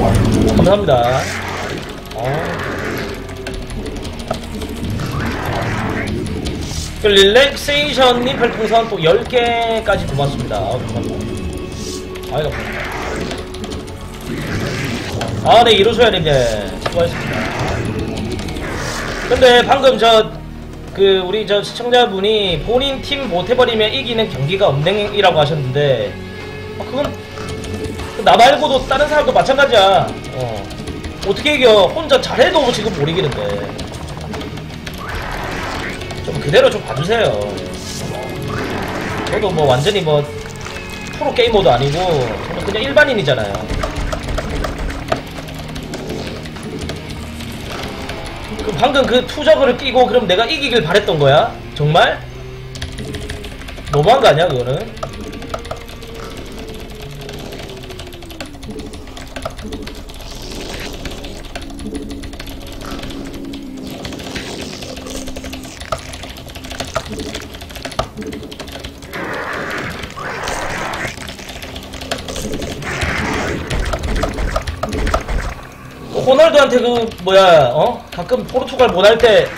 감사합니다. 어. 그 릴렉세이션님 별풍선 또 10개까지 고맙습니다. 아, 감사합니다. 아이, 감사합니다. 아, 네, 이루소야 님네. 수고하셨습니다. 근데 방금 저, 그, 우리 저 시청자분이 본인 팀 못해버리면 이기는 경기가 없냉이라고 하셨는데, 아, 그건, 나 말고도 다른 사람도 마찬가지야. 어. 어떻게 이겨? 혼자 잘해도 지금 못 이기는데. 좀 그대로 좀 봐주세요. 저도 뭐 완전히 뭐 프로 게이머도 아니고 저는 그냥 일반인이잖아요. 그 방금 그 투저그를 끼고 그럼 내가 이기길 바랬던 거야? 정말? 너무한 거 아니야 그거는? 포르투갈 그 뭐야 어? 가끔 포르투갈 못할 때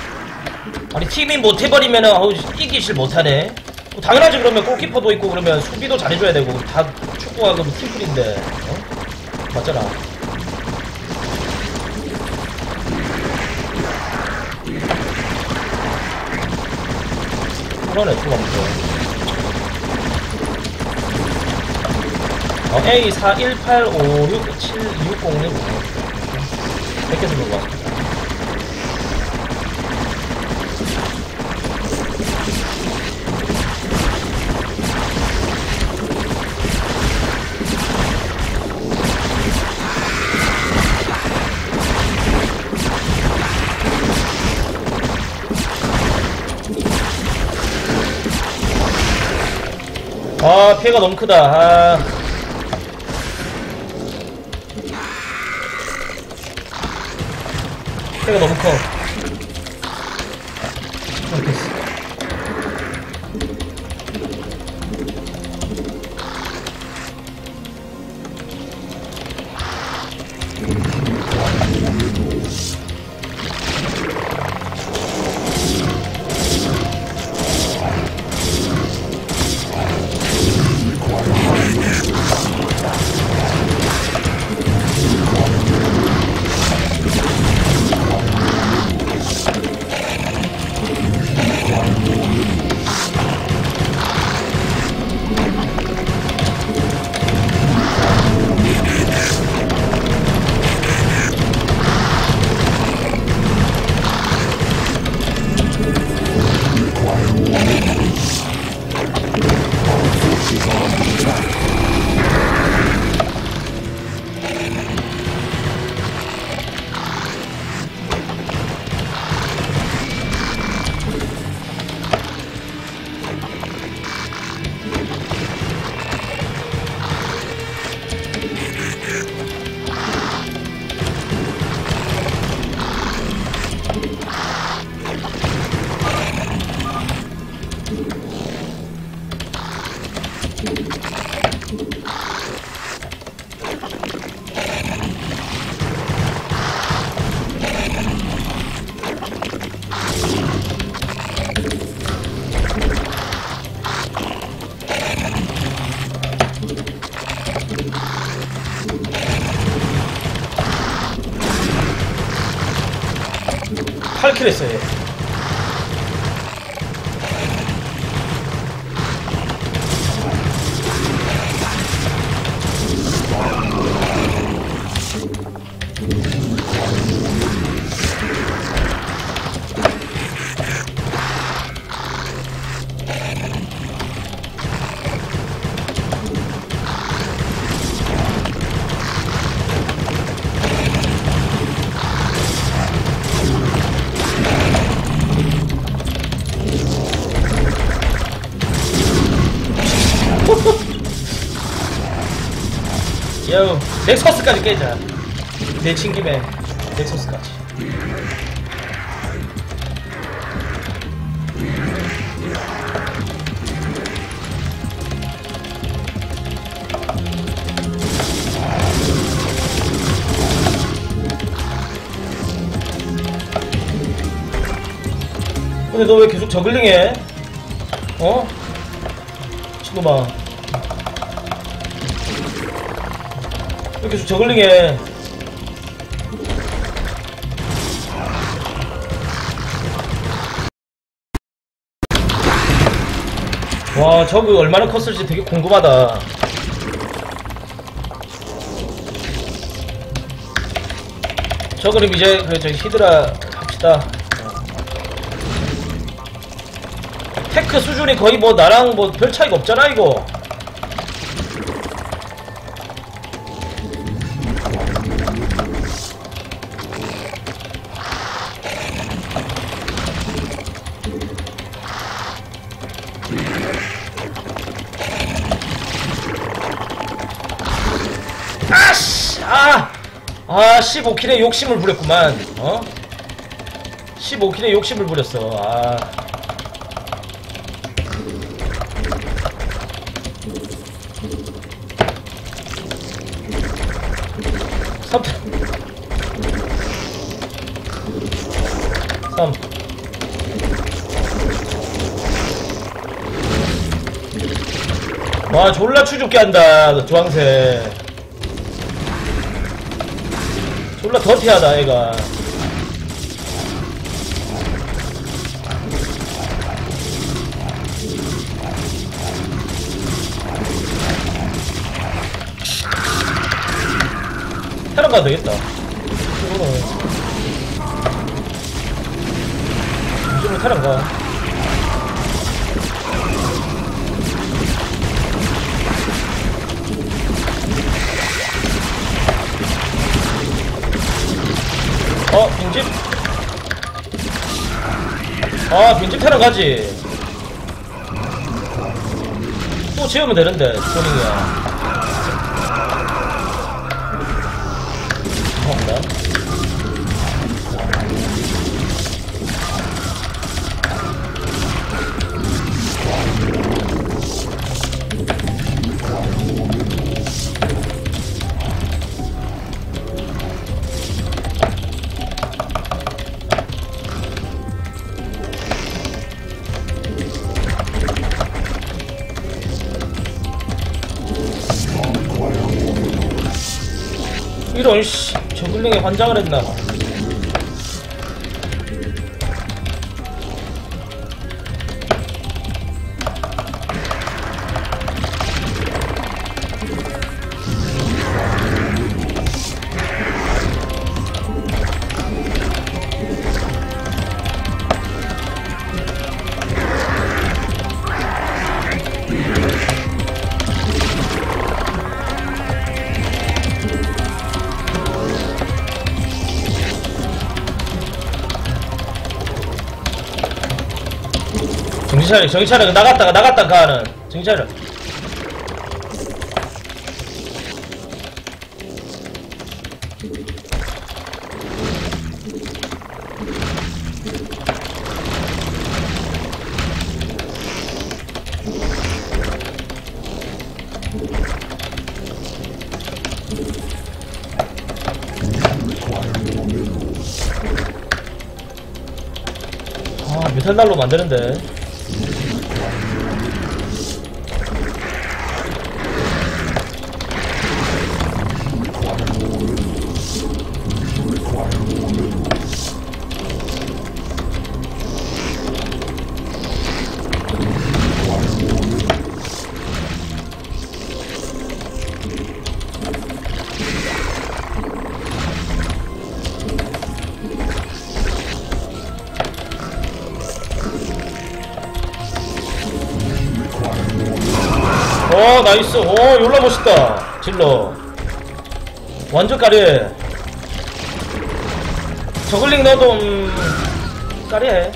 아니 팀이 못해버리면은 어우 이기질 못하네. 당연하지 그러면 골키퍼도 있고 그러면 수비도 잘해줘야 되고. 다 축구가 그럼 팀플인데 어? 맞잖아. 그러네 투가 없어 A418567606 뺏겨서 그런 거 아, 피해가 너무 크다. 아. 너무 커. 팔킬 했어요. 얘. 요 넥서스까지 깨자 내친 김에 넥서스까지 근데 너 왜 계속 저글링해? 어? 친놈아 계속 저글링해? 와, 저그 얼마나 컸을지 되게 궁금하다. 저 그럼 이제 그 저기 히드라 합시다. 테크 수준이 거의 뭐 나랑 뭐 별 차이가 없잖아 이거. 15킬에 욕심을 부렸구만. 어? 15킬에 욕심을 부렸어. 아. 삼. 삼. 와, 졸라 추죽게 한다, 주황색. 졸라 더티하다 얘가. 테란 가도 되겠다. 이거는. 이쪽으로 테란 가 어, 빈집? 아, 빈집 테러 가지. 또 지으면 되는데, 소닝이야. 씨, 저글링에 환장을 했나. 정신 차려. 나갔다가, 나갔다가 가는. 차려. 아, 메탈 날로 만드는데. 졸라 멋있다 질러 완전 까리해. 저글링 넣어도 음, 까리해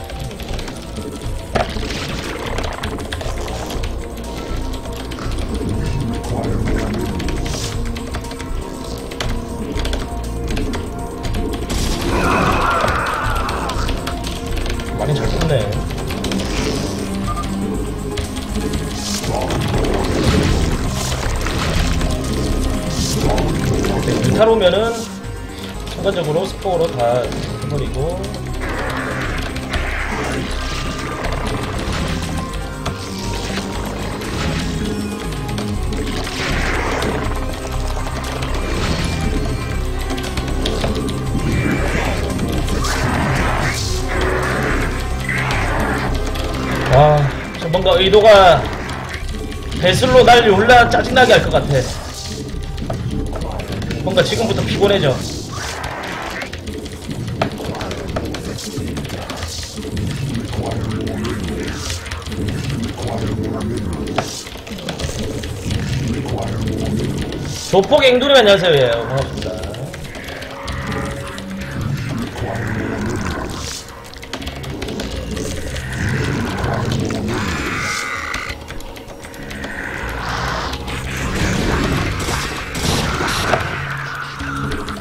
뽕으로 다 해버리고 아, 와, 저 뭔가 의도가 배슬로 날 올라 짜증나게 할 것 같아. 뭔가 지금부터 피곤해져. 조폭 앵두님 안녕하세요. 예, 반갑습니다.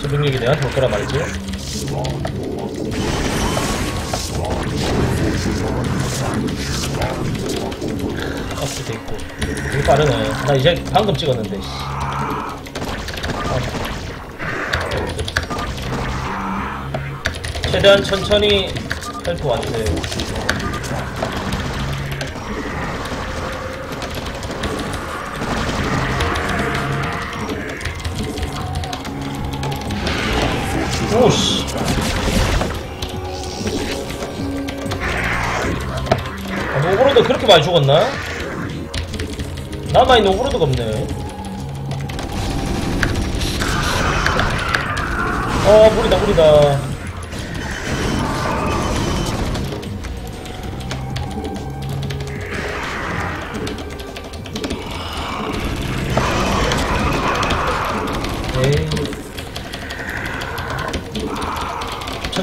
저 능력이 내한테 올 거란 말이지. up도 있고. 되게 빠르네. 나 이제 방금 찍었는데, 최대한 천천히 help 와주세요. 오씨. 아, 노브로드 그렇게 많이 죽었나? 나만이 노브로드가 없네. 어, 무리다, 무리다.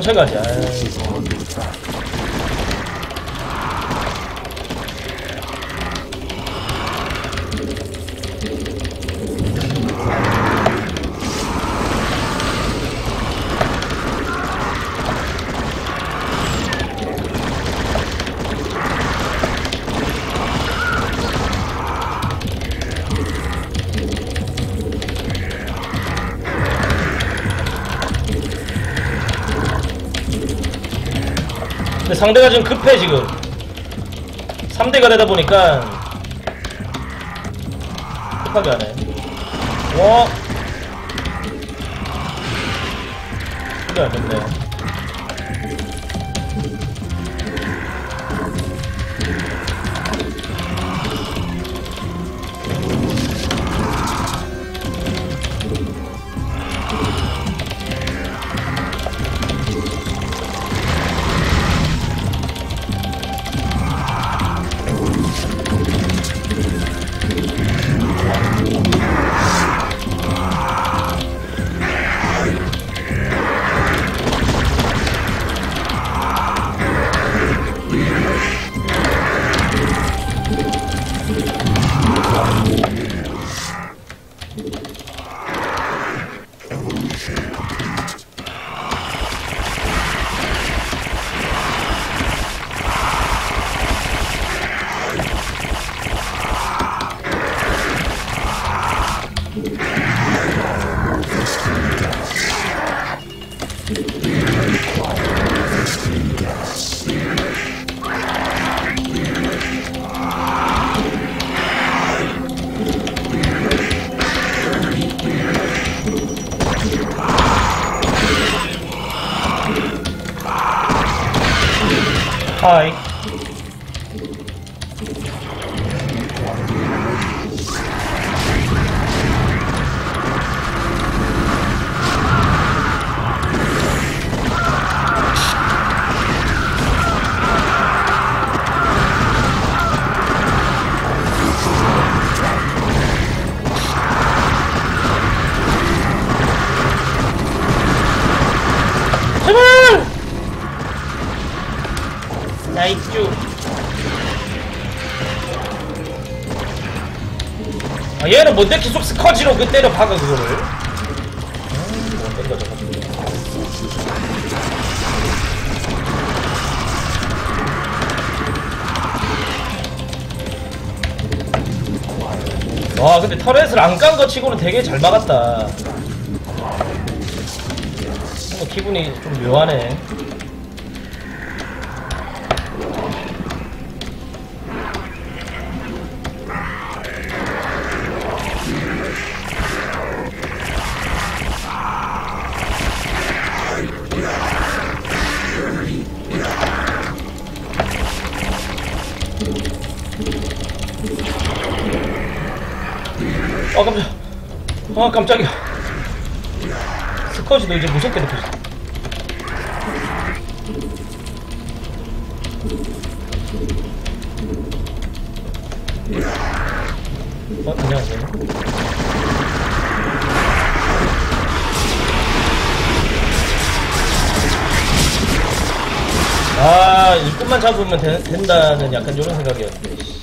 천천히 상대가 좀 급해 지금. 3대가 되다 보니까 급하게 하네. 와 그래 안됐네 Ah! 뭔데 계속 스커지로 그 때려 박아 그거를. 와 근데 터렛을 안 깐 거 치고는 되게 잘 막았다. 뭔가 기분이 좀 묘하네 아 깜짝 아 깜짝이야. 스컷이 너 이제 무섭게 느껴져 어. 안녕하세요. 아 일꾼만 잡으면 되- 된다는 약간 이런 생각이었는데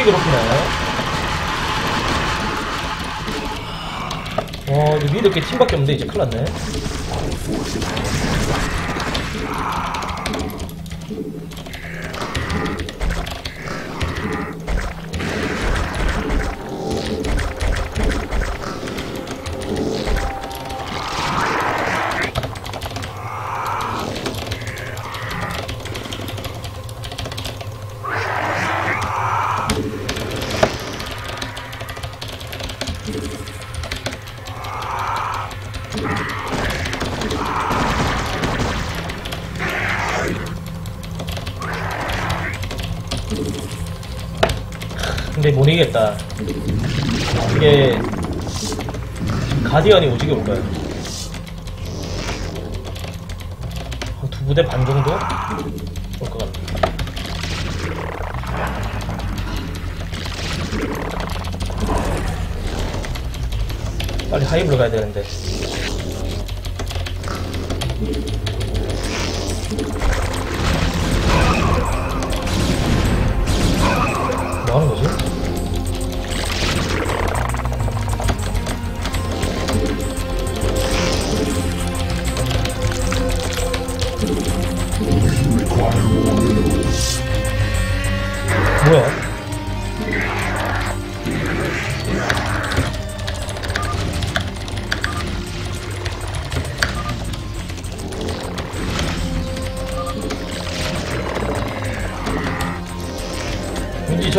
와 오지게 괴롭히네 와 이제 미드 게 팀밖에 없는데 이제 큰일 났네 이기겠다. 이게 가디언이 오지게 올 거야. 한두 부대 반 정도? 올 것 같아. 빨리 하이브로 가야 되는데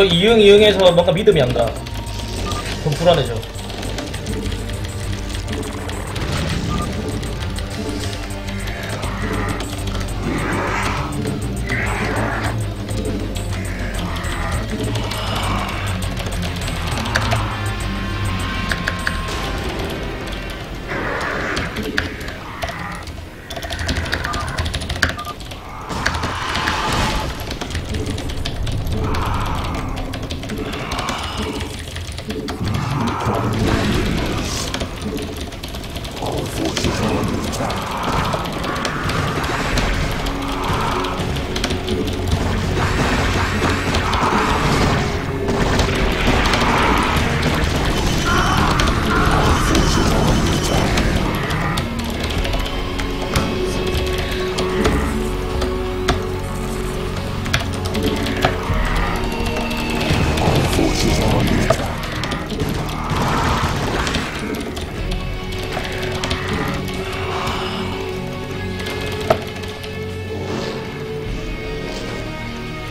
저 이응 이응해서 뭔가 믿음이 안 가. 좀 불안해져.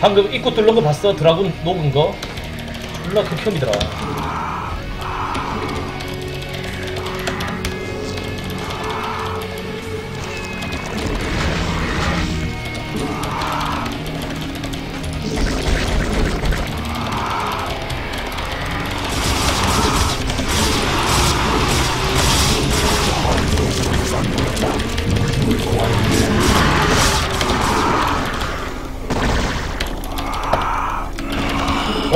방금 입구 뚫는 거 봤어? 드라군 녹은 거? 졸라 극혐이더라.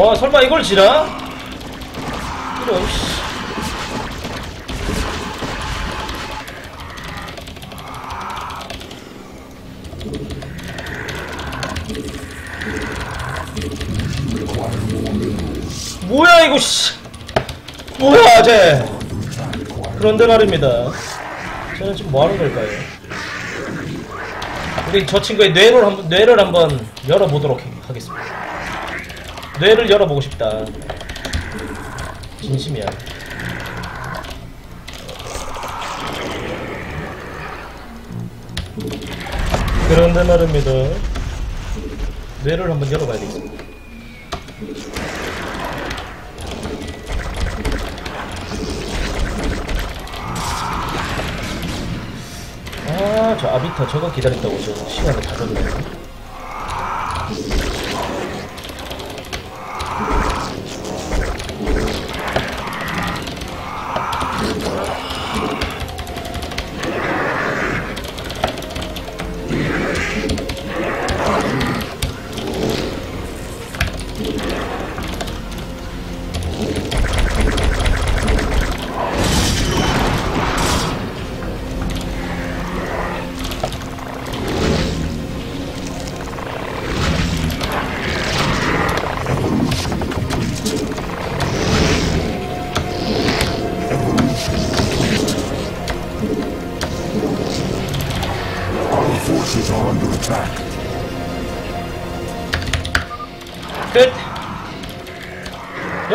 와 설마 이걸 지나? 이런 씨. 뭐야 이거 씨. 뭐야 쟤 그런데 말입니다. 저는 지금 뭐하는 걸까요? 우리 저 친구의 뇌를 한번 뇌를 한번 열어보도록 하겠습니다 뇌를 열어보고 싶다. 진심이야. 그런데 말입니다. 뇌를 한번 열어봐야 되겠어. 아, 저 아비타 저거 기다린다고 저 시간을 다 줬네.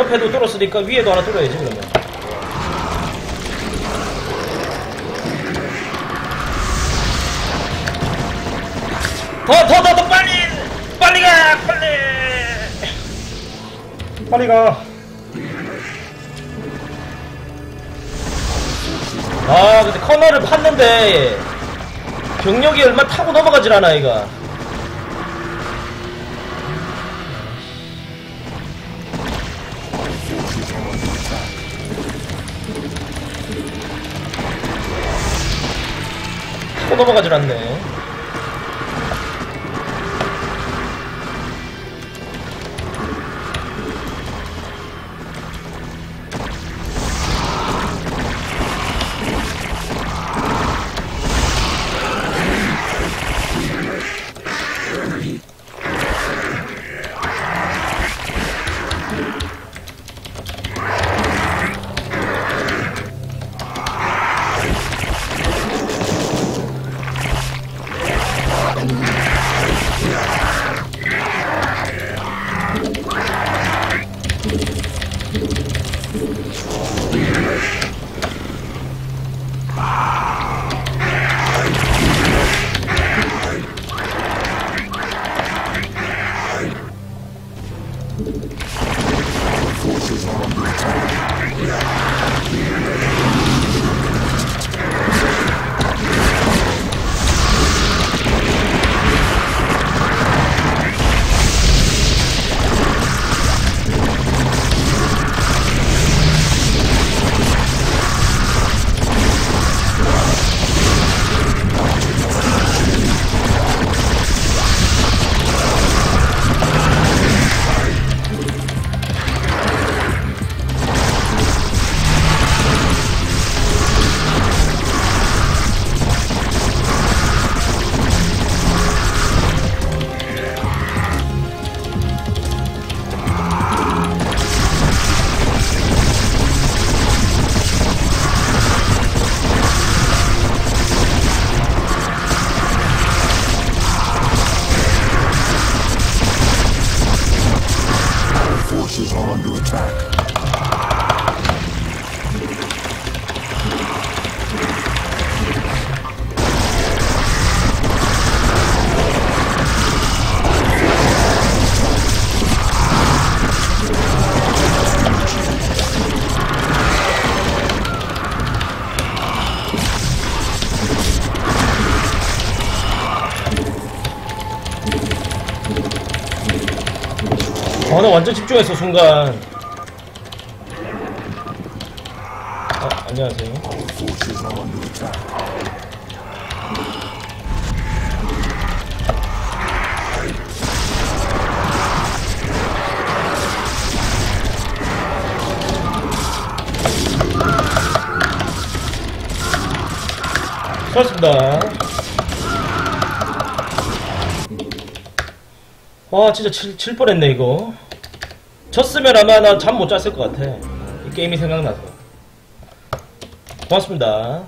옆에도 뚫었으니까 위에도 하나 뚫어야지, 그러면. 더, 더, 더, 더, 빨리! 빨리 가! 빨리! 빨리 가! 아, 근데 커널을 팠는데, 병력이 얼마 타고 넘어가질 않아, 이가. 타고 넘어가질 않네. 아, 나 완전 집중했어, 순간. 아, 안녕하세요. 수고하셨습니다. 와, 진짜 칠, 칠 뻔했네, 이거. 졌으면 아마 나 잠 못 잤을 것 같아. 이 게임이 생각나서. 고맙습니다.